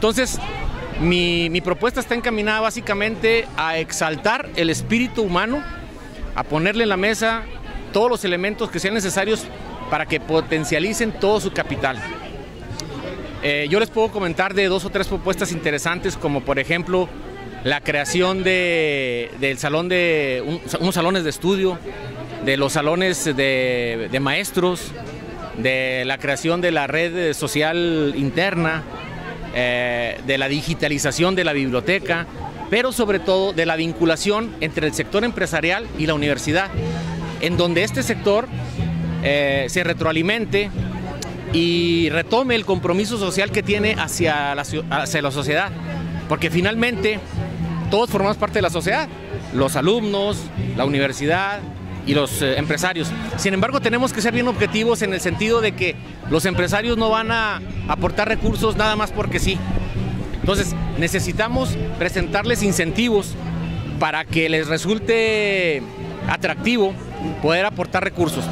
Entonces, mi, propuesta está encaminada básicamente a exaltar el espíritu humano, a ponerle en la mesa todos los elementos que sean necesarios para que potencialicen todo su capital. Eh, yo les puedo comentar de dos o tres propuestas interesantes, como por ejemplo la creación de, del salón de un- unos salones de estudio, de los salones de maestros, de la creación de la red social interna, eh, de la digitalización de la biblioteca, pero sobre todo de la vinculación entre el sector empresarial y la universidad, en donde este sector eh, se retroalimente y retome el compromiso social que tiene hacia hacia la sociedad, porque finalmente todos formamos parte de la sociedad, los alumnos, la universidad y los eh, empresarios. Sin embargo, tenemos que ser bien objetivos en el sentido de que los empresarios no van a aportar recursos nada más porque sí. Entonces, necesitamos presentarles incentivos para que les resulte atractivo poder aportar recursos.